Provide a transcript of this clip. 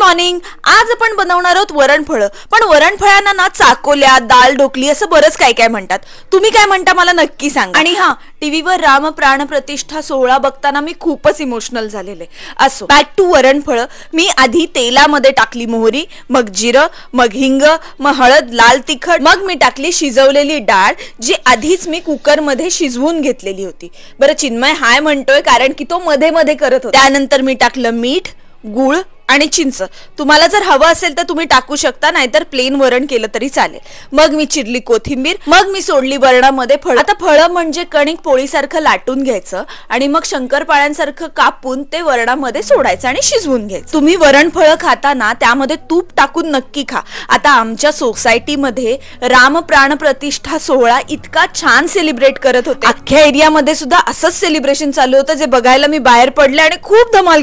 Morning आज आपण बनवणार आहोत वरणफळं. पण वरणफळांना ना चाकोल्या दाल ढोकली असं बरंच काय काय म्हणतात. तुम्ही काय म्हणता मला नक्की सांगा. आणि हा टीव्हीवर राम प्राण प्रतिष्ठा सोहळा बघताना मी खूपच इमोशनल झालेले. असो. Back to वरणफळं. मी आधी तेलामध्ये टाकली मोहरी मग जिरं मग हिंग मग हळद लाल तिखट मग मी टाकली शिजवलेली डाळ जी आधीच मी कुकरमध्ये शिजवून घेतलेली होती. बरं चिन्मय हाय म्हणतोय कारण की तो मध्ये मध्ये करत होता. त्यानंतर मी टाकलं मीठ गुळ आणि चिंच. तुम्हाला जर हवं असेल तर तुम्ही टाकू शकता नाहीतर प्लेन वरण केलं तरी चालेल. मग मी चिरली कोथिंबीर मग मी सोडली वरणामध्ये फळ. आता फळं म्हणजे कणिक पोळीसारखं लाटून घ्यायचं आणि मग शंकरपाळ्यांसारखं कापून ते वरणामध्ये सोडायचं आणि शिजवून घ्यायचं. तुम्ही वरण फळं खाताना त्यामध्ये तूप टाकून नक्की खा. आता आमच्या सोसायटीमध्ये राम प्राण प्रतिष्ठा सोहळा इतका छान सेलिब्रेट करत होते. अख्ख्या एरियामध्ये सुद्धा असंच सेलिब्रेशन चालू होतं जे बघायला मी बाहेर पडले आणि खूप धमाल